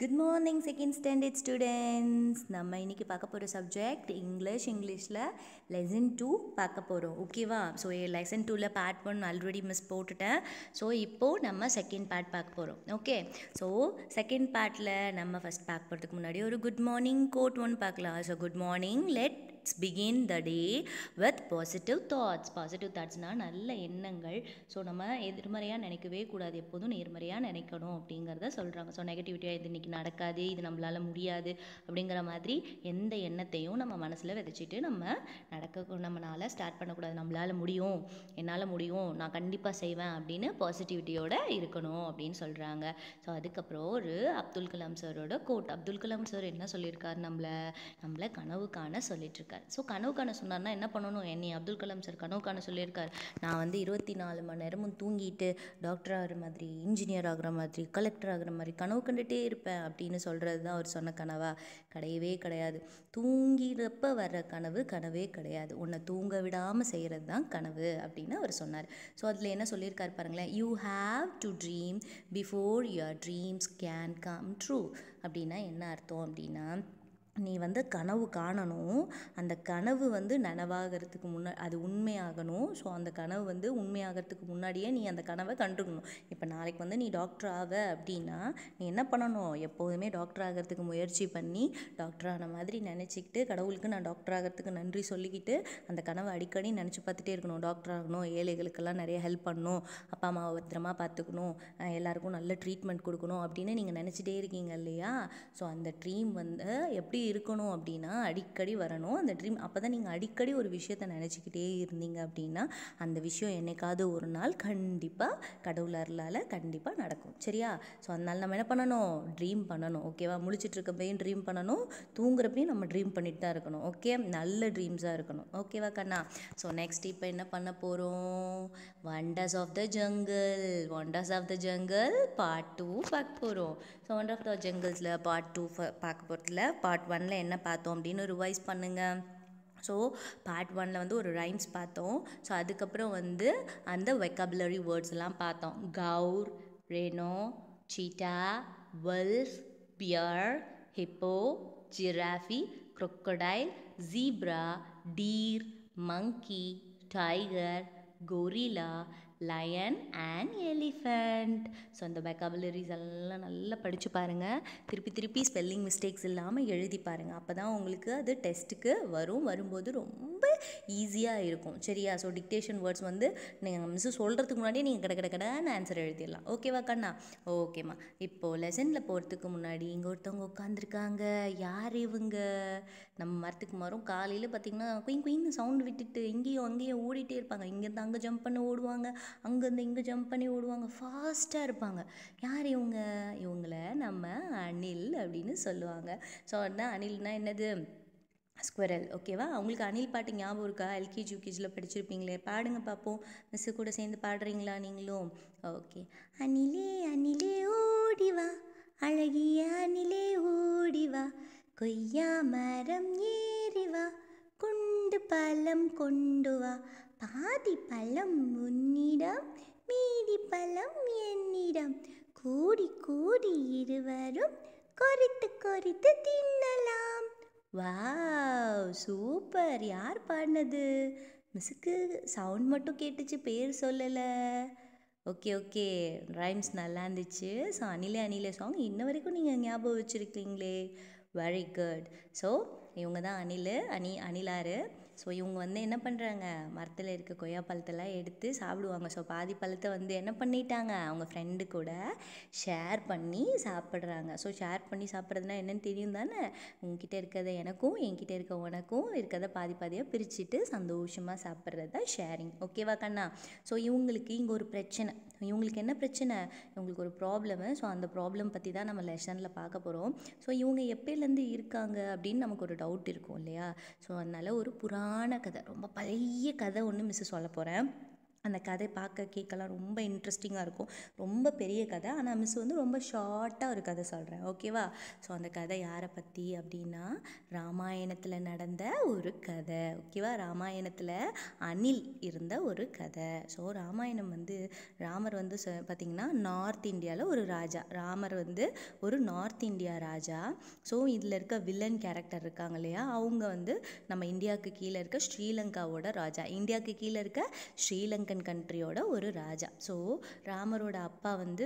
Good morning second standard students நம்ம இன்னைக்கு பார்க்க போகிற சப்ஜெக்ட் இங்கிலீஷ் இங்கிலீஷில் லெசன் டூ பார்க்க போகிறோம் ஓகேவா ஸோ லெசன் டூவில் பார்ட் ஒன் ஆல்ரெடி மிஸ் போட்டுட்டேன். ஸோ இப்போது நம்ம செகண்ட் பார்ட் பார்க்க போகிறோம் ஓகே ஸோ செகண்ட் பார்ட்டில் நம்ம ஃபஸ்ட் பார்க்க போகிறதுக்கு முன்னாடி ஒரு குட் மார்னிங் கோட் ஒன் பார்க்கலாம். So good morning let begin the day with positive thoughts positive தாட்ஸ்னால் நல்ல எண்ணங்கள். ஸோ நம்ம எதிர்மறையாக நினைக்கவே கூடாது. எப்போதும் நேர்மறையாக நினைக்கணும் அப்படிங்கிறத சொல்கிறாங்க ஸோ நெகட்டிவிட்டியாக இது இன்றைக்கி நடக்காது. இது நம்மளால் முடியாது அப்படிங்கிற மாதிரி எந்த எண்ணத்தையும் நம்ம மனசில் விதைச்சிட்டு நம்ம நடக்க நம்மளால் ஸ்டார்ட் பண்ணக்கூடாது. நம்மளால் முடியும். என்னால் முடியும். நான் கண்டிப்பாக செய்வேன் அப்படின்னு பாசிட்டிவிட்டியோட இருக்கணும் அப்படின்னு சொல்கிறாங்க ஸோ அதுக்கப்புறம் ஒரு அப்துல் கலாம் சாரோட கோட் அப்துல் கலாம் சார் என்ன சொல்லியிருக்காரு நம்மளை? நம்மளை கனவு காண சொல்லிட்டு இருக்கார் ஸோ கனவு காண சொன்னார்னா என்ன பண்ணணும்? என்னை அப்துல் கலாம் சார் கனவு காண சொல்லியிருக்கார். நான் வந்து இருபத்தி நாலு மணி நேரமும் தூங்கிட்டு டாக்டர் ஆகிற மாதிரி இன்ஜினியர் ஆகிற மாதிரி கலெக்டர் ஆகிற மாதிரி கனவு கண்டுகிட்டே இருப்பேன் அப்படின்னு சொல்கிறது தான் அவர் சொன்ன கனவா? கிடையவே கிடையாது. தூங்கிறப்ப வர்ற கனவு கனவே கிடையாது. உன்னை தூங்க விடாமல் செய்கிறது தான் கனவு அப்படின்னு அவர் சொன்னார். ஸோ அதில் என்ன சொல்லியிருக்காரு பாருங்களேன். You have to dream before your dreams can come true அப்படின்னா என்ன அர்த்தம்? அப்படின்னா நீ வந்து கனவு காணணும். அந்த கனவு வந்து நனவாகிறதுக்கு முன்னா அது உண்மையாகணும். ஸோ அந்த கனவு வந்து உண்மையாகிறதுக்கு முன்னாடியே நீ அந்த கனவை கண்டுக்கணும். இப்போ நாளைக்கு வந்து நீ டாக்டர் ஆக அப்படின்னா நீ என்ன பண்ணணும்? எப்போதுமே டாக்டர் ஆகிறதுக்கு முயற்சி பண்ணி டாக்டர் ஆன மாதிரி நினச்சிக்கிட்டு கடவுளுக்கு நான் டாக்டர் ஆகிறதுக்கு நன்றி சொல்லிக்கிட்டு அந்த கனவை அடிக்கடி நினச்சி பார்த்துட்டே இருக்கணும். டாக்டர் ஆகணும் ஏழைகளுக்கெல்லாம் நிறைய ஹெல்ப் பண்ணணும். அப்பா அம்மாவை பத்திரமா பார்த்துக்கணும். எல்லாருக்கும் நல்ல ட்ரீட்மெண்ட் கொடுக்கணும் அப்படின்னு நீங்கள் நினச்சிட்டே இருக்கீங்க இல்லையா? ஸோ அந்த ட்ரீம் வந்து எப்படி இருக்கணும் அப்படின்னா அடிக்கடி வரணும். அந்த ட்ரீம் அப்போ தான் நீங்கள் அடிக்கடி ஒரு விஷயத்த நினச்சிக்கிட்டே இருந்தீங்க அப்படின்னா அந்த விஷயம் என்னைக்காவது ஒரு நாள் கண்டிப்பாக கடவுள் அருளால் கண்டிப்பாக நடக்கும். சரியா? ஸோ அதனால் நம்ம என்ன பண்ணணும்? ட்ரீம் பண்ணணும். ஓகேவா முழிச்சிட்ருக்கப்பையும் ட்ரீம் பண்ணணும். தூங்குறப்பையும் நம்ம ட்ரீம் பண்ணிட்டு தான் இருக்கணும். ஓகே நல்ல ட்ரீம்ஸாக இருக்கணும். ஓகேவா கண்ணா? ஸோ நெக்ஸ்ட் இப்போ என்ன பண்ண போகிறோம் wonders of the jungle wonders of the jungle part two பார்க்க போகிறோம் ஸோ ஒண்டர் ஆஃப் த ஜங்கிள்ஸில் பார்ட் டூ பார்க்க போகிறதுல பார்ட் ஒனில் என்ன பார்த்தோம் அப்படின்னு ரிவைஸ் பண்ணுங்கள் ஸோ பார்ட் ஒனில் வந்து ஒரு ரைம்ஸ் பார்த்தோம். ஸோ அதுக்கப்புறம் வந்து அந்த வெக்காபுலரி வேர்ட்ஸ்லாம் பார்த்தோம். Gaur rhino cheetah wolf bear hippo giraffe crocodile zebra deer monkey tiger gorilla lion and elephant so அந்த வெக்காபுலரிஸ் எல்லாம் நல்லா படித்து பாருங்கள் திருப்பி திருப்பி ஸ்பெல்லிங் மிஸ்டேக்ஸ் இல்லாமல் எழுதி பாருங்கள் அப்போ தான் உங்களுக்கு அது டெஸ்ட்டுக்கு வரும். வரும்போது ரொம்ப ஈஸியாக இருக்கும். சரியா? ஸோ டிக்டேஷன் வேர்ட்ஸ் வந்து நீங்கள் மிஸ்ஸு சொல்கிறதுக்கு முன்னாடியே நீங்கள் கடை கடை கடான்னு ஆன்சர் எழுதிடலாம். ஓகேவா கண்ணா? ஓகேம்மா இப்போது லெசனில் போகிறதுக்கு முன்னாடி இங்கே ஒருத்தவங்க உட்காந்துருக்காங்க யார் இவங்க? நம்ம மரத்துக்கு மரம் காலையில் பார்த்திங்கன்னா குயின் குயின்னு சவுண்டு விட்டுட்டு இங்கேயும் அங்கேயும் ஓடிட்டே இருப்பாங்க. இங்கேருந்து அங்கே ஜம்ப் பண்ண ஓடுவாங்க. அங்கேருந்து இங்கே ஜம்ப் பண்ணி ஓடுவாங்க. ஃபாஸ்ட்டாக இருப்பாங்க. யார் இவங்க? இவங்கள நம்ம அணில் அப்படின்னு சொல்லுவாங்க. ஸோ அதான் அணில்னால் என்னது? ஸ்குவரல் ஓகேவா அவங்களுக்கு அணில் பாட்டு ஞாபகம் இருக்கா? எல்கேஜி யூகேஜியில் படிச்சிருப்பீங்களே. பாடுங்க பார்ப்போம் மிஸ்ஸு கூட சேர்ந்து பாடுறீங்களா நீங்களும்? ஓகே அணிலே அணிலே ஓடிவா அழகிய அணிலே ஓடிவா கொய்யா மரம் ஏறிவா பழம் கொண்டு வா. பாதி பழம் உன்னிடம் மீதி பழம் என்னிடம். கூடி கூடி இருவரும் கொறித்து கொறித்து தின்னலாம். Wow super. யார் பாடினது? மிஸ்ஸுக்கு சவுண்ட் மட்டும் கேட்டுச்சு பேர் சொல்லலை. Okay okay. ரைம்ஸ் நல்லா இருந்துச்சு. ஸோ அணிலே அணிலே சாங் இன்ன வரைக்கும் நீங்கள் ஞாபகம் வச்சுருக்கீங்களே. வெரி குட் ஸோ இவங்க தான் அணில் அணி அணிலாறு ஸோ இவங்க வந்து என்ன பண்ணுறாங்க மரத்தில் இருக்க கொய்யா பழத்தெல்லாம் எடுத்து சாப்பிடுவாங்க. ஸோ பாதி பழத்தை வந்து என்ன பண்ணிட்டாங்க? அவங்க ஃப்ரெண்டு கூட ஷேர் பண்ணி சாப்பிட்றாங்க. ஸோ ஷேர் பண்ணி சாப்பிட்றதுனா என்னென்னு தெரியும் தானே? உங்ககிட்ட இருக்கிறத எனக்கும் என்கிட்ட இருக்க உனக்கும் இருக்கிறத பாதி பாதியாக பிரிச்சுட்டு சந்தோஷமாக சாப்பிட்றது தான் ஷேரிங் ஓகேவா கண்ணா? ஸோ இவங்களுக்கு இங்கே ஒரு பிரச்சனை. இவங்களுக்கு என்ன பிரச்சனை? இவங்களுக்கு ஒரு ப்ராப்ளமு ஸோ அந்த ப்ராப்ளம் பற்றி தான் நம்ம லெசனில் பார்க்க போகிறோம் ஸோ இவங்க எப்போலேருந்து இருக்காங்க அப்படின்னு நமக்கு ஒரு டவுட் இருக்கும் இல்லையா? ஸோ அதனால் ஒரு புறா பழமையான கதை ரொம்ப பழைய கதை ஒன்று மிஸ் சொல்ல போகிறேன் அந்த கதை பார்க்க கேட்கலாம். ரொம்ப இன்ட்ரெஸ்டிங்காக இருக்கும். ரொம்ப பெரிய கதை. ஆனால் மிஸ் வந்து ரொம்ப ஷார்ட்டாக ஒரு கதை சொல்கிறேன் ஓகேவா ஸோ அந்த கதை யாரை பற்றி அப்படின்னா ராமாயணத்தில் நடந்த ஒரு கதை. ஓகேவா ராமாயணத்தில் அணில் இருந்த ஒரு கதை. ஸோ ராமாயணம் வந்து ராமர் வந்து ச பார்த்திங்கன்னா நார்த் இந்தியாவில் ஒரு ராஜா. ராமர் வந்து ஒரு நார்த் இந்தியா ராஜா. ஸோ இதில் இருக்க வில்லன் கேரக்டர் இருக்காங்க இல்லையா? அவங்க வந்து நம்ம இந்தியாவுக்கு கீழே இருக்க ஸ்ரீலங்காவோட ராஜா. இந்தியாவுக்கு கீழே இருக்க ஸ்ரீலங்கா ஸ்ரீலங்கன் கண்ட்ரியோட ஒரு ராஜா. ஸோ ராமரோட அப்பா வந்து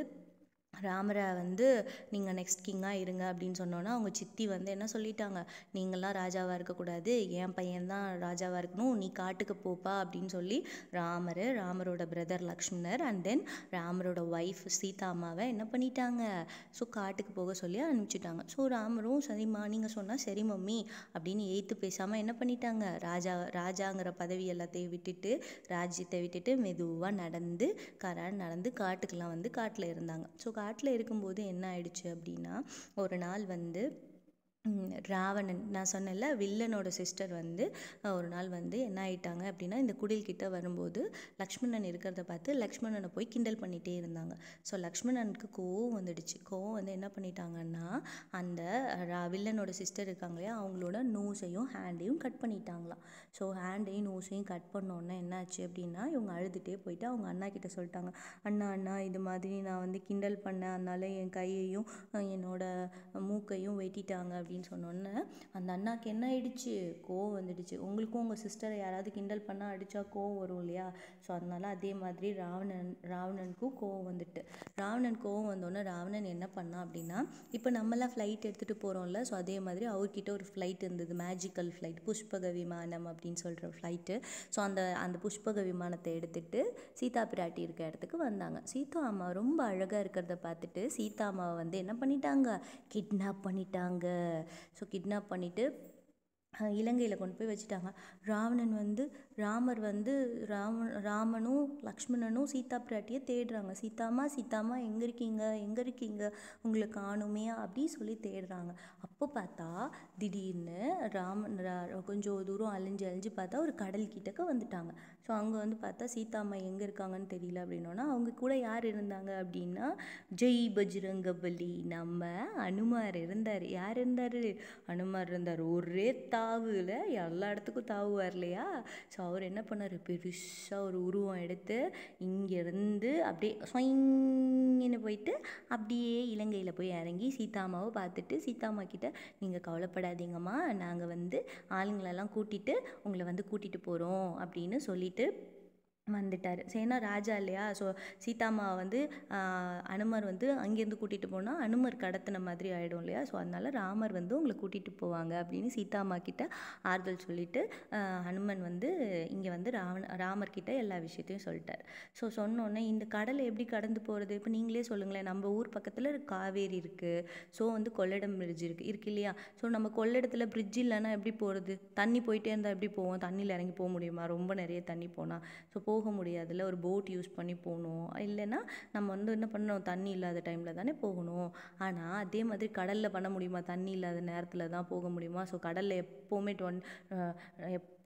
ராமரை வந்து நீங்கள் நெக்ஸ்ட் கிங்காக இருங்க அப்படின்னு சொன்னோன்னா அவங்க சித்தி வந்து என்ன சொல்லிட்டாங்க? நீங்களாம் ராஜாவாக இருக்கக்கூடாது என் பையன்தான் ராஜாவாக இருக்கணும். நீ காட்டுக்கு போப்பா அப்படின்னு சொல்லி ராமர் ராமரோட பிரதர் லக்ஷ்மணர் அண்ட் தென் ராமரோட ஒய்ஃப் சீதா அம்மாவை என்ன பண்ணிட்டாங்க? ஸோ காட்டுக்கு போக சொல்லி அனுப்பிச்சிட்டாங்க. ஸோ ராமரும் சரிம்மா நீங்கள் சொன்னால் சரி மம்மி அப்படின்னு எய்த்து பேசாமல் என்ன பண்ணிட்டாங்க? ராஜா ராஜாங்கிற பதவி எல்லாத்தையும் விட்டுட்டு ராஜ்யத்தை விட்டுட்டு மெதுவாக நடந்து கரான் நடந்து காட்டுக்கெல்லாம் வந்து காட்டில் இருந்தாங்க. ஸோ காட்டில் இருக்கும்போது என்ன ஆயிடுச்சு அப்படின்னா ஒரு நாள் வந்து ராவணன். நான் சொன்னேன்ல வில்லனோட சிஸ்டர் வந்து ஒரு நாள் வந்து என்ன ஆயிட்டாங்க அப்படின்னா இந்த குடில் கிட்ட வரும்போது லக்ஷ்மணன் இருக்கிறத பார்த்து லக்ஷ்மணனை போய் கிண்டல் பண்ணிகிட்டே இருந்தாங்க. ஸோ லக்ஷ்மணனுக்கு கோவம் வந்துடுச்சு. கோவம் வந்து என்ன பண்ணிட்டாங்கன்னா அந்த ரா- வில்லனோட சிஸ்டர் இருக்காங்க இல்லையா அவங்களோட நோஸையும் ஹேண்டையும் கட் பண்ணிட்டாங்களாம். ஸோ ஹேண்டையும் நோஸையும் கட் பண்ணோன்னே என்னாச்சு அப்படின்னா இவங்க அழுதுகிட்டே போயிட்டு அவங்க அண்ணா கிட்ட சொல்லிட்டாங்க. அண்ணா அண்ணா இது மாதிரி நான் வந்து கிண்டல் பண்ணேன். அதனால என் கையையும் என்னோட மூக்கையும் வெட்டிட்டாங்க அப்படின்னு அப்படின்னு சொன்னோன்னே அந்த அண்ணாக்கு என்ன ஆயிடுச்சு? கோவம் வந்துடுச்சு. உங்களுக்கும் உங்கள் சிஸ்டரை யாராவது கிண்டல் பண்ணால் அடித்தா கோவம் வரும் இல்லையா? ஸோ அதனால் அதே மாதிரி ராவணன் ராவணனுக்கும் கோவம் வந்துட்டு. ராவணன் கோவம் வந்தோடனே ராவணன் என்ன பண்ணான் அப்படின்னா இப்போ நம்மலாம் ஃப்ளைட் எடுத்துகிட்டு போகிறோம்ல ஸோ அதே மாதிரி அவர்கிட்ட ஒரு ஃப்ளைட் இருந்தது. மேஜிக்கல் ஃப்ளைட் புஷ்பக விமானம் அப்படின்னு சொல்கிற ஃப்ளைட்டு ஸோ அந்த அந்த புஷ்பக விமானத்தை எடுத்துகிட்டு சீதா பிராட்டி இருக்க இடத்துக்கு வந்தாங்க. சீதா அம்மா ரொம்ப அழகாக இருக்கிறத பார்த்துட்டு சீதா அம்மாவை வந்து என்ன பண்ணிட்டாங்க? கிட்னாப் பண்ணிட்டாங்க. ஸோ கிட்னாப் பண்ணிவிட்டு இலங்கையில் கொண்டு போய் வச்சுட்டாங்க. ராவணன் வந்து ராமர் வந்து ராம ராமனும் லக்ஷ்மணனும் சீதா பிராட்டியை தேடுறாங்க. சீதாமா சீதாமா எங்கே இருக்கீங்க? எங்கே இருக்கீங்க? உங்களை காணுமே அப்படி சொல்லி தேடுறாங்க. அப்போ பார்த்தா திடீர்னு ராமன் ரா- கொஞ்சம் தூரம் அழிஞ்சு அழிஞ்சு பார்த்தா ஒரு கடல் கிட்டக்க வந்துட்டாங்க. ஸோ அங்கே வந்து பார்த்தா சீதாம்மா எங்கே இருக்காங்கன்னு தெரியல அப்படின்னோன்னா அவங்க கூட யார் இருந்தாங்க அப்படின்னா ஜெய் பஜ்ரங்க பலி நம்ம அனுமார் இருந்தார். யார் இருந்தார்? அனுமார் இருந்தார். ஒரே தாவுல எல்லா இடத்துக்கும் தாவுவார் இல்லையா? ஸோ அவர் என்ன பண்ணார்? பெருசாக ஒரு உருவம் எடுத்து இங்கேருந்து அப்படியே சொயின்னு போயிட்டு அப்படியே இலங்கையில் போய் இறங்கி சீதாமாவை பார்த்துட்டு சீதாம்மா கிட்ட நீங்கள் கவலைப்படாதீங்கம்மா. நாங்கள் வந்து ஆளுங்களெல்லாம் கூட்டிகிட்டு உங்களை வந்து கூட்டிகிட்டு போகிறோம் அப்படின்னு சொல்லிட்டு ചെയ്ത് வந்துட்டார். சேனா ராஜா இல்லையா? ஸோ சீதாமா வந்து அனுமர் வந்து அங்கேருந்து கூட்டிகிட்டு போனால் அனுமர் கடத்தின மாதிரி ஆகிடும் இல்லையா? ஸோ அதனால் ராமர் வந்து உங்களை கூட்டிகிட்டு போவாங்க அப்படின்னு சீதாமா கிட்ட ஆறுதல் சொல்லிட்டு ஹனுமன் வந்து இங்கே வந்து ராவண ராமர் கிட்ட எல்லா விஷயத்தையும் சொல்லிட்டார். ஸோ சொன்னோன்னே இந்த கடலை எப்படி கடந்து போகிறது இப்போ நீங்களே சொல்லுங்களேன். நம்ம ஊர் பக்கத்தில் காவேரி இருக்குது ஸோ வந்து கொள்ளிடம் பிரிட்ஜ் இருக்குது இருக்கு இல்லையா? ஸோ நம்ம கொள்ளிடத்தில் பிரிட்ஜ் இல்லைன்னா எப்படி போகிறது தண்ணி போயிட்டே இருந்தால் எப்படி போவோம்? தண்ணியில் இறங்கி போக முடியுமா? ரொம்ப நிறைய தண்ணி போனால் ஸோ போக முடியாதுல்ல. ஒரு போட் யூஸ் பண்ணி போகணும். இல்லைன்னா நம்ம வந்து என்ன பண்ணணும்? தண்ணி இல்லாத டைமில் தானே போகணும். ஆனால் அதே மாதிரி கடலில் பண்ண முடியுமா? தண்ணி இல்லாத நேரத்தில் தான் போக முடியுமா? ஸோ கடலில் எப்போவுமே டுவென்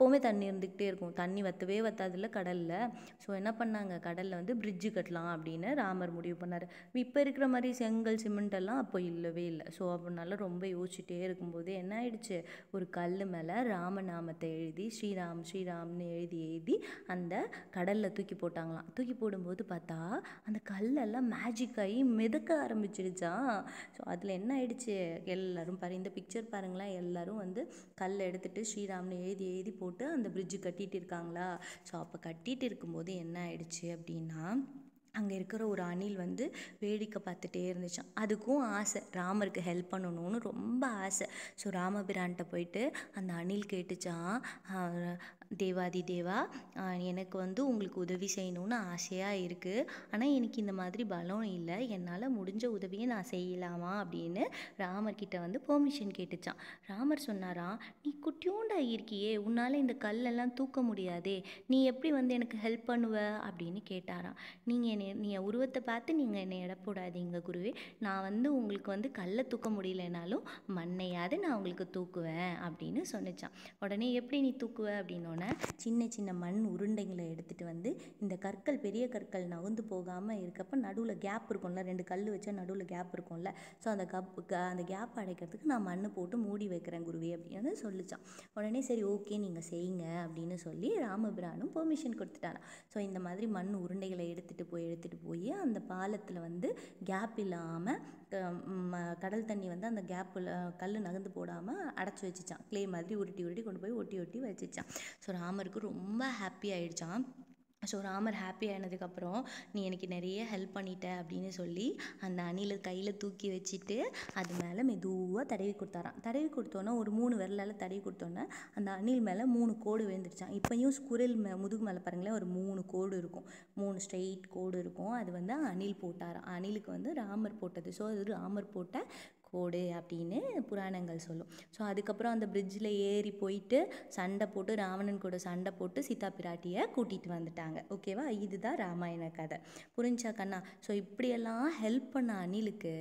எப்போவுமே தண்ணி இருந்துக்கிட்டே இருக்கும். தண்ணி வற்றவே வற்றாதுல கடலில். ஸோ என்ன பண்ணாங்க? கடலில் வந்து பிரிட்ஜு கட்டலாம் அப்படின்னு ராமர் முடிவு பண்ணார். இப்போ இருக்கிற மாதிரி செங்கல் சிமெண்ட் எல்லாம் அப்போ இல்லவே இல்லை. ஸோ அப்படினால ரொம்ப யோசிச்சுட்டே இருக்கும்போது என்ன ஆயிடுச்சு? ஒரு கல் மேலே ராமநாமத்தை எழுதி ஸ்ரீராம் ஸ்ரீராம்னு எழுதி எழுதி அந்த கடலில் தூக்கி போட்டாங்களாம். தூக்கி போடும்போது பார்த்தா அந்த கல்லெல்லாம் மேஜிக் ஆகி மிதக்க ஆரம்பிச்சிடுச்சா? ஸோ அதில் என்ன ஆயிடுச்சு? எல்லோரும் பாரு இந்த பிக்சர் பாருங்களேன். எல்லோரும் வந்து கல் எடுத்துகிட்டு ஸ்ரீராம்னு எழுதி எழுதி போ போட்டு அந்த பிரிட்ஜு கட்டிட்டு இருக்காங்களா? ஸோ அப்போ கட்டிட்டு இருக்கும்போது என்ன ஆயிடுச்சு அப்படின்னா அங்கே இருக்கிற ஒரு அணில் வந்து வேடிக்கை பார்த்துட்டே இருந்துச்சான் அதுக்கும் ஆசை ராமருக்கு ஹெல்ப் பண்ணணும்னு ரொம்ப ஆசை. ஸோ ராமபிரான்ட்ட போயிட்டு அந்த அணில் கேட்டுச்சான் தேவாதி தேவா எனக்கு வந்து உங்களுக்கு உதவி செய்யணும்னு ஆசையாக இருக்குது ஆனால் எனக்கு இந்த மாதிரி பலம் இல்லை. என்னால் முடிஞ்ச உதவியை நான் செய்யலாமா அப்படின்னு ராமர்கிட்ட வந்து பெர்மிஷன் கேட்டுச்சான் ராமர் சொன்னாராம் நீ குட்டியோண்டா இருக்கியே உன்னால் இந்த கல்லெல்லாம் தூக்க முடியாதே நீ எப்படி வந்து எனக்கு ஹெல்ப் பண்ணுவ? அப்படின்னு கேட்டாராம். நீங்கள் என்னை நீ உருவத்தை பார்த்து நீங்கள் என்னை எடை போடாதீங்க குருவே. நான் வந்து உங்களுக்கு வந்து கல்லை தூக்க முடியலனாலும் மண்ணையாவது நான் உங்களுக்கு தூக்குவேன் அப்படின்னு சொன்னிச்சான் உடனே எப்படி நீ தூக்குவ? அப்படின்னு உடனே சின்ன சின்ன மண் உருண்டைங்களை எடுத்துகிட்டு வந்து இந்த கற்கள் பெரிய கற்கள் நகர்ந்து போகாமல் இருக்கப்ப நடுவில் கேப் இருக்கும்ல ரெண்டு கல் வச்சா நடுவில் கேப் இருக்கும்ல. ஸோ அந்த கப் அந்த கேப் அடைக்கிறதுக்கு நான் மண் போட்டு மூடி வைக்கிறேன் குருவி அப்படின்னு சொல்லிச்சான். உடனே சரி ஓகே நீங்கள் செய்யுங்க அப்படின்னு சொல்லி ராமபிரானும் பெர்மிஷன் கொடுத்துட்டாராம் ஸோ இந்த மாதிரி மண் உருண்டைகளை எடுத்துகிட்டு போய் எடுத்துகிட்டு போய் அந்த பாலத்தில் வந்து கேப் இல்லாமல் கடல் தண்ணி வந்து அந்த கேப்பில் கல் நகர்ந்து போடாமல் அடைச்சி வச்சுச்சான். க்ளே மாதிரி உருட்டி உருட்டி கொண்டு போய் ஒட்டி ஒட்டி வச்சுச்சான். ஸோ ராமருக்கு ரொம்ப ஹாப்பி ஆகிடுச்சான் ஸோ ராமர் ஹாப்பி ஆனதுக்கப்புறம் நீ எனக்கு நிறைய ஹெல்ப் பண்ணிட்ட அப்படின்னு சொல்லி அந்த அணிலை கையில் தூக்கி வச்சுட்டு அது மேலே மெதுவாக தடவி கொடுத்தாராம். தடவி கொடுத்தோன்னே ஒரு மூணு விரலால் தடவி கொடுத்தோன்னே அந்த அணில் மேலே மூணு கோடு விழுந்துருச்சான் இப்போயும் குரல் மே முதுகு மேலே பாருங்களேன் ஒரு மூணு கோடு இருக்கும். மூணு ஸ்ட்ரெயிட் கோடு இருக்கும். அது வந்து அணில் போட்டாராம். அணிலுக்கு வந்து ராமர் போட்டது. ஸோ அது ராமர் போட்ட கோடு அப்படின்னு புராணங்கள் சொல்லும். ஸோ அதுக்கப்புறம் அந்த பிரிட்ஜில் ஏறி போயிட்டு சண்டை போட்டு ராவணன் கூட சண்டை போட்டு சீதா பிராட்டியை கூட்டிகிட்டு வந்துட்டாங்க. ஓகேவா இதுதான் ராமாயண கதை. புரிஞ்சா கண்ணா? ஸோ இப்படியெல்லாம் ஹெல்ப் பண்ண அணிலுக்கு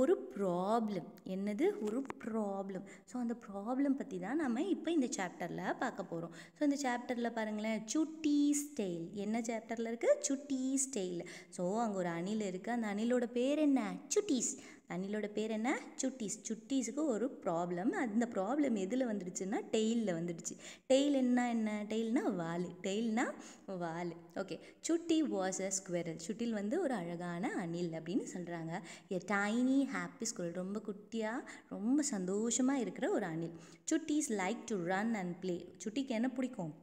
ஒரு ப்ராப்ளம் என்னது? ஒரு ப்ராப்ளம் ஸோ அந்த ப்ராப்ளம் பற்றி தான் நம்ம இப்போ இந்த சாப்டரில் பார்க்க போகிறோம் ஸோ இந்த சாப்டரில் பாருங்களேன். சுட்டி ஸ்டைல் என்ன சாப்டரில் இருக்குது சுட்டி ஸ்டைல் ஸோ அங்கே ஒரு அணில் இருக்குது அந்த அணிலோட பேர் என்ன? சுட்டீஸ் அணிலோட பேர் என்ன? சுட்டீஸ். சுட்டீஸுக்கு ஒரு ப்ராப்ளம் அந்த ப்ராப்ளம் எதில் வந்துடுச்சுன்னா டெய்லில் வந்துடுச்சு. டெயில் என்ன? என்ன டெயில்னா வால். டெயில்னா வால். Okay Chutti was a squirrel சுட்டில் வந்து ஒரு அழகான அணில் அப்படின்னு சொல்கிறாங்க எ டைனி ஹாப்பி ஸ்குவரல் ரொம்ப குட்டியாக ரொம்ப சந்தோஷமாக இருக்கிற ஒரு அணில். சுட்டீஸ் like to run and play சுட்டிக்கு என்ன பிடிக்கும்?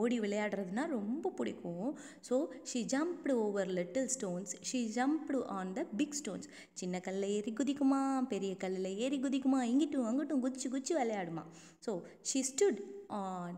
ஓடி விளையாடுறதுனா ரொம்ப பிடிக்கும். So she jumped over little stones she jumped on the big stones சின்ன கல்லில் ஏறி குதிக்குமா? பெரிய கல்லில் ஏறி குதிக்குமா? இங்கிட்டும் அங்கிட்டும் குச்சி குச்சி விளையாடுமா? So she stood on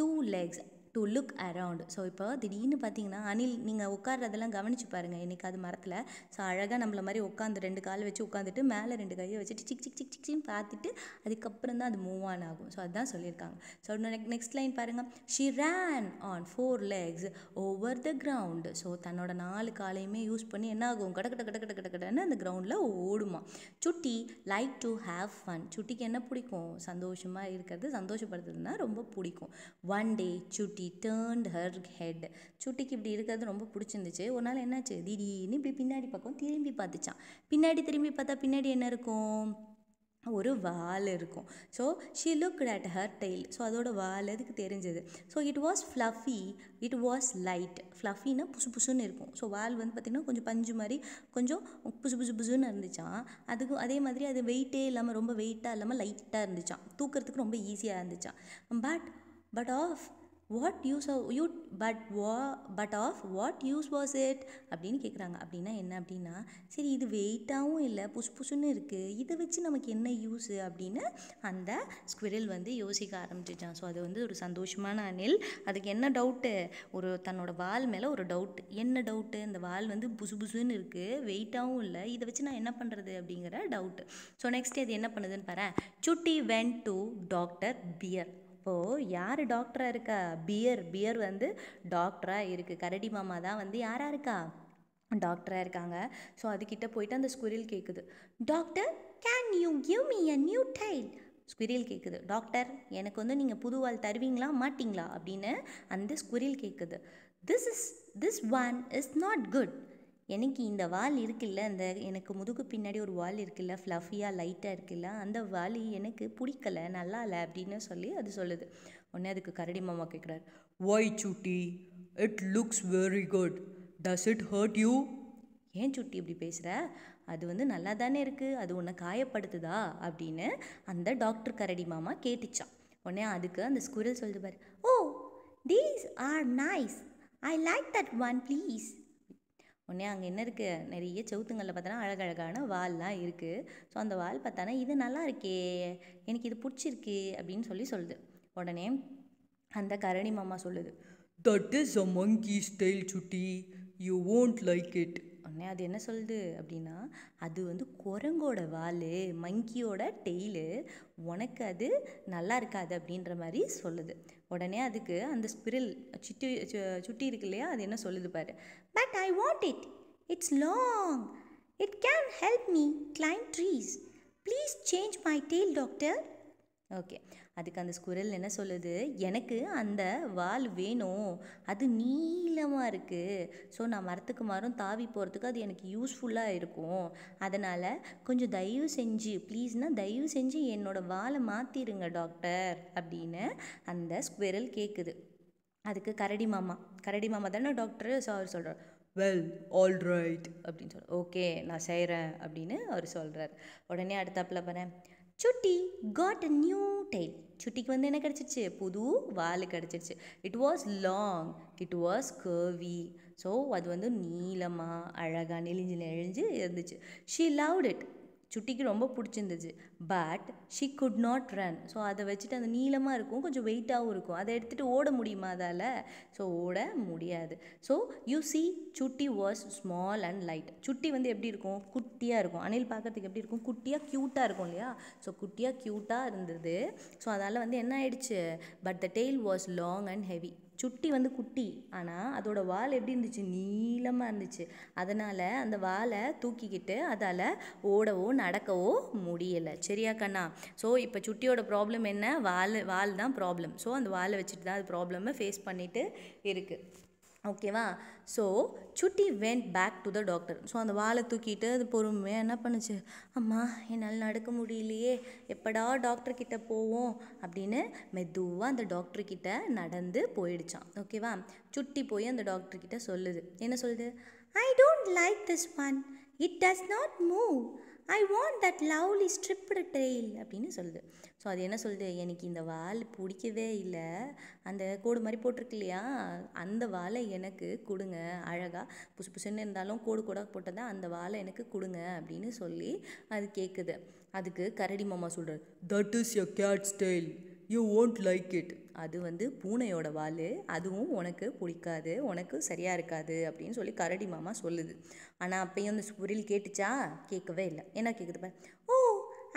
two legs to look around so இப்போ திடீர்னு பார்த்தீங்கன்னா அணில் நீங்கள் உட்கார்றதெல்லாம் கவனிச்சு பாருங்கள் என்றைக்காவது மரத்தில். ஸோ அழகாக நம்மள மாதிரி உட்காந்து ரெண்டு கால் வச்சு உட்காந்துட்டு மேலே ரெண்டு கையை வச்சுட்டு சிக் சிக் சிக் சிக்னு பார்த்துட்டு அதுக்கப்புறம் தான் அது மூவ் ஆன் ஆகும். ஸோ அதுதான் சொல்லியிருக்காங்க. ஸோ நெக்ஸ்ட் லைன் பாருங்கள் she ran on four legs over the ground so தன்னோட நாலு காலையுமே யூஸ் பண்ணி என்ன ஆகும்? கட கட கட கட கட கடன்னு அந்த கிரவுண்டில் ஓடுமா. Chutti like to have fun சுட்டிக்கு என்ன பிடிக்கும்? சந்தோஷமாக இருக்கிறது சந்தோஷப்படுத்துறதுனா ரொம்ப பிடிக்கும். ஒன் டே சுட்டி டேர்ன்ட் ஹர் ஹெட் சுட்டிக்கு இப்படி இருக்கிறது ரொம்ப பிடிச்சிருந்துச்சு. ஒரு நாள் என்னாச்சு? திடீர்னு இப்படி பின்னாடி பக்கம் திரும்பி பார்த்துச்சான் பின்னாடி திரும்பி பார்த்தா பின்னாடி என்ன இருக்கும்? ஒரு வால் இருக்கும். So she look at her tail so அதோட வால் அதுக்கு தெரிஞ்சது? So it was fluffy it was light ஃப்ளஃபின்னா புசு புசுன்னு இருக்கும். ஸோ வால் வந்து பார்த்திங்கன்னா கொஞ்சம் பஞ்சு மாதிரி கொஞ்சம் புசு புசு புசுன்னு இருந்துச்சான் அதுக்கு அதே மாதிரி அது வெயிட்டே இல்லாமல் ரொம்ப வெயிட்டாக இல்லாமல் லைட்டாக இருந்துச்சான் தூக்கிறதுக்கு ரொம்ப ஈஸியாக இருந்துச்சான் but but of what use you but வா but of what use was it அப்படின்னு கேட்குறாங்க அப்படின்னா என்ன? அப்படின்னா சரி இது வெயிட்டாகவும் இல்லை புஷ் புஷுன்னு இருக்குது இதை வச்சு நமக்கு என்ன யூஸு அப்படின்னு அந்த ஸ்குவிரல் வந்து யோசிக்க ஆரம்பிச்சிச்சான் ஸோ அது வந்து ஒரு சந்தோஷமான அணில். அதுக்கு என்ன டவுட்டு ஒரு தன்னோட வால் மேலே ஒரு டவுட் என்ன டவுட்டு இந்த வால் வந்து புசு புசுன்னு இருக்குது வெயிட்டாகவும் இல்லை இதை வச்சு நான் என்ன பண்ணுறது அப்படிங்கிற டவுட்டு ஸோ நெக்ஸ்ட் அது என்ன பண்ணுதுன்னு பாரு சுட்டி வென் டு டாக்டர் பியர் இப்போது யார் டாக்டராக இருக்கா? பியர். பியர் வந்து டாக்டராக இருக்குது கரடி மாமா தான் வந்து யாராக இருக்கா? டாக்டராக இருக்காங்க. ஸோ அதுக்கிட்ட போயிட்டு அந்த ஸ்குரில் கேட்குது doctor can you give me a new tail squirrel கேட்குது டாக்டர் எனக்கு வந்து நீங்கள் புது வால் தருவீங்களா? மாட்டிங்களா? அப்படின்னு அந்த ஸ்குரில் கேட்குது this is this one is not good எனக்கு இந்த வால் இருக்குல்ல அந்த எனக்கு முதுகு பின்னாடி ஒரு வால் இருக்குல்ல ஃப்ளஃபியாக லைட்டாக இருக்குல்ல அந்த வால் எனக்கு பிடிக்கல நல்லா இல்லை அப்படின்னு சொல்லி அது சொல்லுது. உடனே அதுக்கு கரடி மாமா கேட்குறாரு why Chutti? It looks very good does it hurt you ஏன் சுட்டி இப்படி பேசுகிற அது வந்து நல்லா தானே இருக்குது அது உன்னை காயப்படுத்துதா? அப்படின்னு அந்த டாக்டர் கரடி மாமா கேட்டுச்சான் உடனே அதுக்கு அந்த ஸ்குரல் சொல்லுது பாரு ஓ these are nice I like that one please உடனே அங்கே என்ன இருக்குது நிறைய செவுத்துங்களில் பார்த்தோன்னா அழகழகான வால்லாம் இருக்குது ஸோ அந்த வால் பார்த்தானா இது நல்லா இருக்கே எனக்கு இது பிடிச்சிருக்கு அப்படின்னு சொல்லி சொல்லுது. உடனே அந்த கரணி மாமா சொல்லுது that is a monkey style Chutti. You won't like it உடனே அது என்ன சொல்லுது அப்படின்னா அது வந்து குரங்கோட வால் மங்கியோட டெய்லு உனக்கு அது நல்லா இருக்காது அப்படின்ற மாதிரி சொல்லுது. உடனே அதுக்கு அந்த ஸ்பிரில் சுட்டி சு- சுட்டி இருக்கு இல்லையா அது என்ன சொல்லுது பாரு. But I want it it's long it can help me climb trees please change my tail doctor okay அதுக்கு அந்த ஸ்குரல் என்ன சொல்லுது? எனக்கு அந்த வால் வேணும். அது நீளமாக இருக்குது ஸோ நான் மரத்துக்கு மரம் தாவி போகிறதுக்கு அது எனக்கு யூஸ்ஃபுல்லாக இருக்கும். அதனால் கொஞ்சம் தயவு செஞ்சு ப்ளீஸ்னால் தயவு செஞ்சு என்னோட வாலை மாற்றிடுங்க டாக்டர் அப்படின்னு அந்த ஸ்குரல் கேட்குது அதுக்கு கரடி மாமா. கரடி மாமா தானே டாக்டர் சார் சொல்கிறார் வெல் ஆல் ரைட் அப்படின்னு சொல்ல ஓகே நான் செய்கிறேன் அப்படின்னு அவர் சொல்கிறார் உடனே அடுத்தாப்பில் போகிறேன் Chutti got a new tail சுட்டிக்கு வந்து என்ன கிடச்சிருச்சு? புது வால் கிடச்சிருச்சு. It was long it was curvy so அது வந்து நீளமாக அழகாக நெளிஞ்சு நெழிஞ்சு இருந்துச்சு. ஷீ லவ்ட் இட் சுட்டிக்கு ரொம்ப பிடிச்சிருந்துச்சு. But she could not run so அதை வச்சுட்டு அந்த நீளமாக இருக்கும் கொஞ்சம் வெயிட்டாகவும் இருக்கும். அதை எடுத்துகிட்டு ஓட முடியுமா அதால்? ஸோ ஓட முடியாது. So you see Chutti was small and light Chutti வந்து எப்படி இருக்கும்? குட்டியாக இருக்கும். அணில் பார்க்குறதுக்கு எப்படி இருக்கும்? குட்டியாக க்யூட்டாக இருக்கும் இல்லையா? ஸோ குட்டியாக க்யூட்டாக இருந்தது. ஸோ அதால் வந்து என்ன ஆயிடுச்சு? But the tail was long and heavy Chutti வந்து குட்டி. ஆனால் அதோட வால் எப்படி இருந்துச்சு? நீளமாக இருந்துச்சு. அதனால் அந்த வாலை தூக்கிக்கிட்டு அதால் ஓடவோ நடக்கவோ முடியலை. சரியா கண்ணா? ஸோ இப்போ சுட்டியோட ப்ராப்ளம் என்ன? வால் வால் தான் ப்ராப்ளம் ஸோ அந்த வாலை வச்சுட்டு தான் அது ப்ராப்ளமை ஃபேஸ் பண்ணிட்டு இருக்குது ஓகேவா? So Chutti went back to the doctor so அந்த வாழை தூக்கிட்டு அது பொறுமையாக என்ன பண்ணுச்சு? அம்மா என்னால் நடக்க முடியலையே. எப்படா டாக்டர்கிட்ட போவோம்? அப்படின்னு மெதுவாக அந்த டாக்டர் கிட்ட நடந்து போயிடுச்சான் ஓகேவா? சுட்டி போய் அந்த டாக்டர்கிட்ட சொல்லுது. என்ன சொல்லுது? I don't like this one it does not move I want that lovely striped tail அப்படின்னு சொல்லுது. ஸோ அது என்ன சொல்லுது? எனக்கு இந்த வால் பிடிக்கவே இல்லை. அந்த கோடு மாதிரி போட்டிருக்கு இல்லையா அந்த வாலை எனக்கு கொடுங்க அழகாக புசு புசுன்னு இருந்தாலும் கோடு கூட போட்டதா அந்த வாலை எனக்கு கொடுங்க அப்படின்னு சொல்லி அது கேட்குது. அதுக்கு கரடி மாமா சொல்கிறார் that is your cat style you won't like it அது வந்து பூனையோட வால். அதுவும் உனக்கு பிடிக்காது உனக்கு சரியாக இருக்காது அப்படின்னு சொல்லி கரடி மாமா சொல்லுது. ஆனால் அப்பயும் அந்த சுரில் கேட்டுச்சா? கேட்கவே இல்லை. என்ன கேட்குது பாரு. ஓ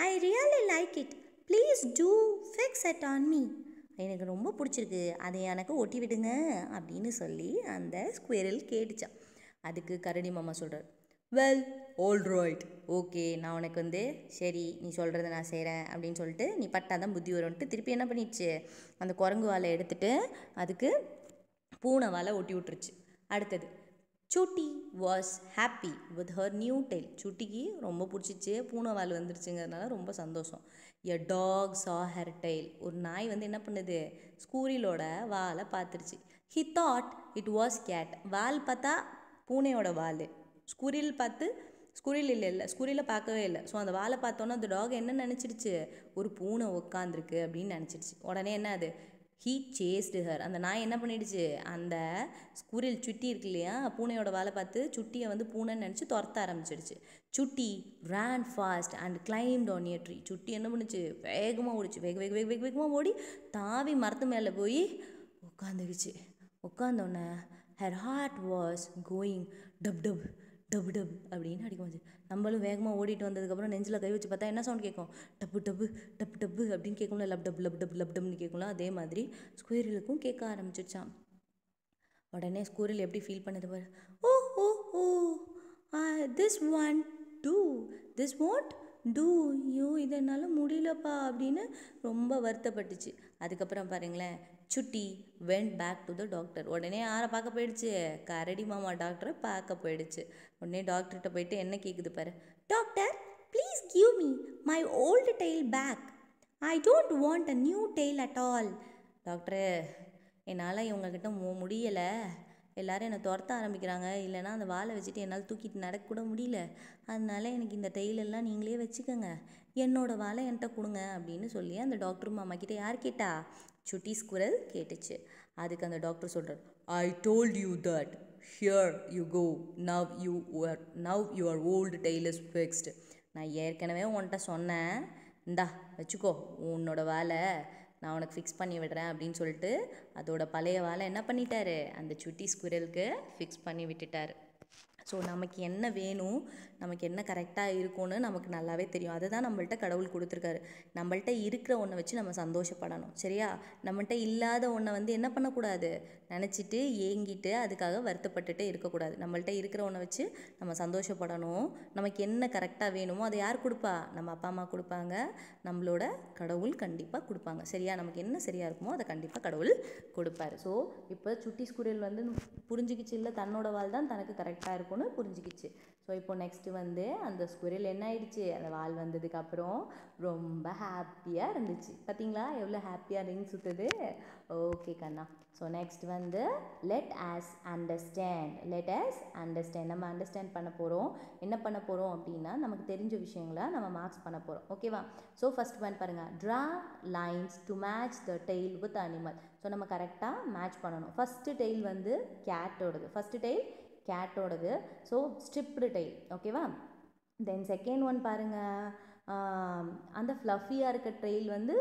I really like it please do fix it on me எனக்கு ரொம்ப பிடிச்சிருக்கு. அதை எனக்கு ஒட்டி விடுங்க அப்படின்னு சொல்லி அந்த ஸ்குவரல் கேட்டுச்சான் அதுக்கு கரடி மாமா சொல்கிறார் வெல் all ரைட் ஓகே நான் உனக்கு வந்து சரி நீ சொல்கிறத நான் செய்கிறேன் அப்படின்னு சொல்லிட்டு நீ பட்டாதான் புத்தி வரும்ன்ட்டு திருப்பி என்ன பண்ணிடுச்சு? அந்த குரங்கு வாலை எடுத்துட்டு அதுக்கு பூனை வாலை ஒட்டி விட்டுருச்சு. அடுத்தது Chutti was happy with her new tail சுட்டிக்கு ரொம்ப பிடிச்சிச்சு. பூனை வால் வந்துருச்சுங்கிறதுனால ரொம்ப சந்தோஷம். A dog saw her tail ஒரு நாய் வந்து என்ன பண்ணுது? ஸ்கூரிலோட வாலை பார்த்துருச்சு. He thought it was cat வால் பார்த்தா பூனையோட வால். ஸ்கூரில் பார்த்து ஸ்குரில் இல்லை இல்லை ஸ்குரில பார்க்கவே இல்லை. ஸோ அந்த வாலை பார்த்தோன்னே அந்த டாக் என்ன நினச்சிருச்சு? ஒரு பூனை உட்காந்துருக்கு அப்படின்னு நினச்சிருச்சு. உடனே என்ன அது? ஹீ சேஸ்டு ஹர் அந்த நாய் என்ன பண்ணிடுச்சு? அந்த ஸ்குரில் சுட்டி இருக்கு இல்லையா? பூனையோட வேலை பார்த்து சுட்டியை வந்து பூனைன்னு நினச்சி துரத்த ஆரம்பிச்சிடுச்சு. Chutti ran fast and climbed on a tree Chutti என்ன பண்ணுச்சு? வேகமாக ஓடிச்சு. வேக வேக வேக வேக வேகமாக ஓடி தாவி மரத்து மேலே போய் உட்காந்துக்குச்சு உட்காந்தோடனே her heart was going dub dub dub dub அப்படின்னு அடிக்க வந்துச்சு நம்மளும் வேகமாக ஓடிட்டு வந்ததுக்கப்புறம் நெஞ்சில் கை வச்சு பார்த்தா என்ன சவுண்ட் கேட்கும் டப்பு டப்பு டப்பு டப்பு அப்படின்னு கேட்கும்ல லப் டப் லப் டப் லப் டப்னு கேட்கும்ல அதே மாதிரி ஸ்குயரிலுக்கும் கேட்க ஆரம்பிச்சிருச்சான் உடனே ஸ்கூரில் எப்படி ஃபீல் பண்ணுது பாரு. Oh oh O this one to this what to ஐயோ இதனால் முடியலப்பா அப்படின்னு ரொம்ப வருத்தப்பட்டுச்சு. அதுக்கப்புறம் பாருங்களேன் Chutti went back to the doctor உடனே யாரை பார்க்க போயிடுச்சு? கரடி மாமா டாக்டரை பார்க்க போயிடுச்சு. உடனே டாக்டர்கிட்ட போயிட்டு என்ன கேட்குது பாரு. Doctor please give me my old tail back I don't want a new tail at all doctor என்னால் இவங்கக்கிட்ட மு முடியலை. எல்லோரும் என்னை துரத்த ஆரம்பிக்கிறாங்க. இல்லைன்னா அந்த வாழை வச்சுட்டு என்னால் தூக்கிட்டு நடக்க கூட முடியல. அதனால எனக்கு இந்த டெய்லெல்லாம் நீங்களே வச்சுக்கோங்க. என்னோட வாழை என்கிட்ட கொடுங்க அப்படின்னு சொல்லி அந்த டாக்டர் மாமா கிட்டே யார் கேட்டா? சுட்டி ஸ்குரல் கேட்டுச்சு. அதுக்கு அந்த டாக்டர் சொல்கிறார் I told you that here you go now you are now your old tailors is நான் ஏற்கனவே உன்கிட்ட சொன்னேன். இந்தா வச்சுக்கோ உன்னோட வேலை. நான் உனக்கு ஃபிக்ஸ் பண்ணி விடுறேன் அப்படின்னு சொல்லிட்டு அதோட பழைய வேலை என்ன பண்ணிட்டாரு? அந்த சுட்டி ஸ்குரலுக்கு ஃபிக்ஸ் பண்ணி விட்டுட்டார். ஸோ நமக்கு என்ன வேணும் நமக்கு என்ன கரெக்டாக இருக்கும்னு நமக்கு நல்லாவே தெரியும். அதுதான் நம்மள்ட்ட கடவுள் கொடுத்துருக்காரு. நம்மள்ட்ட இருக்கிற ஒன்றை வச்சு நம்ம சந்தோஷப்படணும். சரியா? நம்மள்ட்ட இல்லாத ஒன்றை வந்து என்ன பண்ணக்கூடாது? நினச்சிட்டு ஏங்கிட்டு அதுக்காக வருத்தப்பட்டுட்டே இருக்கக்கூடாது. நம்மள்ட்ட இருக்கிற ஒன்றை வச்சு நம்ம சந்தோஷப்படணும். நமக்கு என்ன கரெக்டாக வேணுமோ அதை யார் கொடுப்பா? நம்ம அப்பா அம்மா கொடுப்பாங்க. நம்மளோட கடவுள் கண்டிப்பாக கொடுப்பாங்க. சரியா? நமக்கு என்ன சரியாக இருக்குமோ அதை கண்டிப்பாக கடவுள் கொடுப்பாரு. ஸோ இப்போ சுட்டி ஸ்கூரியல் வந்து புரிஞ்சுக்கிச்சு இல்லை? தன்னோட வாழ் தான் தனக்கு கரெக்டாக இருக்கும் இருக்கும்னு புரிஞ்சுக்கிச்சு. ஸோ இப்போ நெக்ஸ்ட்டு வந்து அந்த ஸ்குரில் என்ன ஆயிடுச்சு? அந்த வால் வந்ததுக்கப்புறம் ரொம்ப ஹாப்பியாக இருந்துச்சு. பார்த்தீங்களா எவ்வளோ ஹாப்பியாக ரிங் சுற்றுது ஓகே கண்ணா. ஸோ நெக்ஸ்ட் வந்து let us understand let us understand நம்ம அண்டர்ஸ்டாண்ட் பண்ண போகிறோம் என்ன பண்ண போகிறோம் அப்படின்னா நமக்கு தெரிஞ்ச விஷயங்களை நம்ம மார்க்ஸ் பண்ண போகிறோம் ஓகேவா ஸோ ஃபஸ்ட் ஒன் பாருங்கள் draw lines to match the tail with animal so நம்ம கரெக்டாக மேட்ச் பண்ணணும். ஃபஸ்ட்டு டெய்ல் வந்து கேட்டோடது ஃபஸ்ட்டு டெய்ல் கேட்டோடது. ஸோ ஸ்ட்ரிப்டு டெய்ல் ஓகேவா தென் செகண்ட் ஒன் பாருங்கள் அந்த ஃப்ளஃபியாக இருக்க ட்ரெயில் வந்து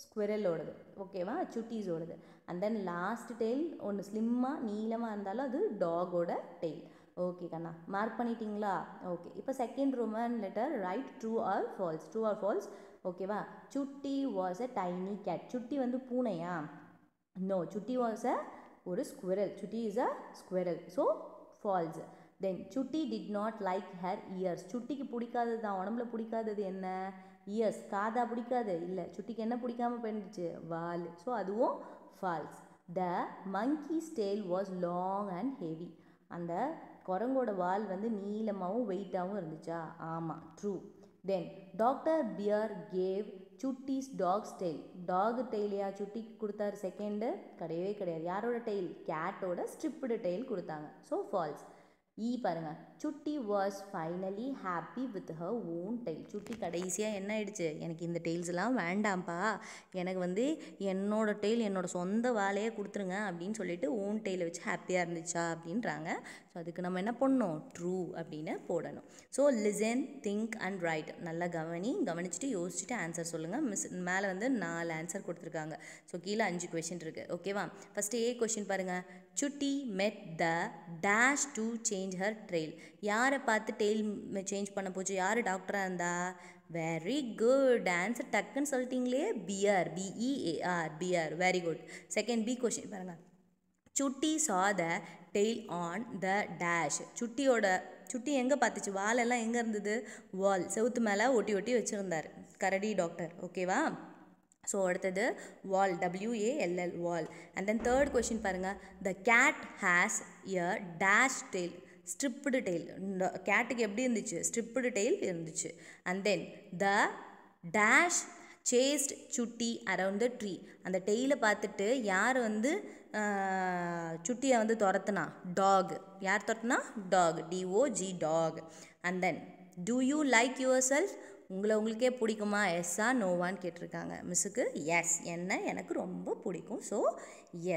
ஸ்குவரலோடது ஓகேவா சுட்டீஸோடது அண்ட் தென் லாஸ்ட் டெய்ல் ஒன்று ஸ்லிம்மாக நீளமாக இருந்தாலும் அது டாகோட டெய்ல் ஓகே கண்ணா மார்க் பண்ணிட்டீங்களா? ஓகே இப்போ second roman letter right true or false true or false ஓகேவா Chutti was a tiny gate சுட்டி வந்து பூனையா? நோ சுட்டி வாஸ் அ ஒரு squirrel Chutti is a squirrel so false then Chutti did not like her ears சுட்டிக்கு பிடிக்காதது தான். உடம்புல பிடிக்காதது என்ன? இயர்ஸ் காதா பிடிக்காது. இல்லை சுட்டிக்கு என்ன பிடிக்காம போயிருந்துச்சு? வால். ஸோ அதுவும் false the monkey tail was long and heavy அந்த குரங்கோட வால் வந்து நீளமாகவும் வெயிட்டாகவும் இருந்துச்சா? ஆமாம் true then doctor bear gave Chutti's dogs tail dog டெய்லியா சுட்டிக்கு கொடுத்தாரு செகண்டு கிடையவே கிடையாது. யாரோட டெய்ல் கேட்டோட ஸ்ட்ரிப்டு டெய்ல் கொடுத்தாங்க. ஸோ ஃபால்ஸ் ஈ e பாருங்கள் Chutti was finally happy with her own tail Chutti கடைசியாக என்ன ஆயிடுச்சு? எனக்கு இந்த டெய்ல்ஸ்லாம் வேண்டாம்ப்பா. எனக்கு வந்து என்னோட டெய்ல் என்னோட சொந்த வேலையை கொடுத்துருங்க அப்படின்னு சொல்லிட்டு ஓன் டெய்லை வச்சு ஹாப்பியாக இருந்துச்சா அப்படின்றாங்க. ஸோ அதுக்கு நம்ம என்ன பண்ணணும்? ட்ரூ அப்படின்னு போடணும். So listen think and write நல்லா கவனி கவனிச்சுட்டு யோசிச்சுட்டு ஆன்சர் சொல்லுங்கள் மிஸ் மேலே வந்து நாலு ஆன்சர் கொடுத்துருக்காங்க. ஸோ கீழே அஞ்சு கொஷின் இருக்குது ஓகேவா ஃபஸ்ட்டு ஏ கொஷின் பாருங்கள் Chutti met the dash to change her trail யாரை பார்த்து டெய்ல் சேஞ்ச் பண்ண போச்சு? யார் டாக்டராக இருந்தா? வெரி குட் ஆன்சர் டக்குன்னு சொல்லிட்டீங்களே. B R B E A R B R very good second B question பாருங்கள் Chutti saw the tail on the dash சுட்டியோட Chutti எங்கே பார்த்துச்சு? வாலெல்லாம் எங்கே இருந்தது? வால் செவுத்து மேலே ஒட்டி ஒட்டி வச்சுருந்தார். கரடி டாக்டர் ஓகேவா ஸோ அடுத்தது wall W A L L wall and then third question பாருங்கள் the cat has a dash tail striped tail இந்த கேட்டுக்கு எப்படி இருந்துச்சு? ஸ்ட்ரிப்டு டெய்ல் இருந்துச்சு. And then the dash chased Chutti around the tree அந்த டெய்லை பார்த்துட்டு யார் வந்து சுட்டியை வந்து துரத்துனா? டாக் யார் துரத்துனா? Dog D O G dog and then do you like your self உங்களை உங்களுக்கே பிடிக்குமா? எஸ்ஸா நோவான்னு கேட்டிருக்காங்க. மிஸ்ஸுக்கு எஸ் என்ன? எனக்கு ரொம்ப பிடிக்கும். ஸோ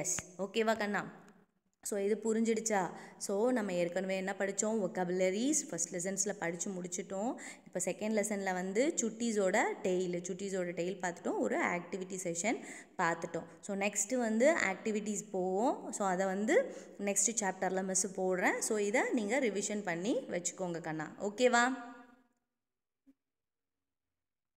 எஸ் ஓகேவா கண்ணா? ஸோ இது புரிஞ்சிடுச்சா? ஸோ நம்ம ஏற்கனவே என்ன படித்தோம் ஒக்கபுலரிஸ் ஃபஸ்ட் லெசன்ஸில் படித்து முடிச்சிட்டோம். இப்போ செகண்ட் லெசனில் வந்து சுட்டீஸோட டெய்ல் சுட்டீஸோட டெய்ல் பார்த்துட்டோம். ஒரு ஆக்டிவிட்டி செஷன் பார்த்துட்டோம். ஸோ நெக்ஸ்ட்டு வந்து ஆக்டிவிட்டீஸ் போவோம். ஸோ அதை வந்து நெக்ஸ்ட்டு சாப்டரில் மிஸ் போடுறேன். ஸோ இதை நீங்கள் ரிவிஷன் பண்ணி வச்சுக்கோங்க கண்ணா. ஓகேவா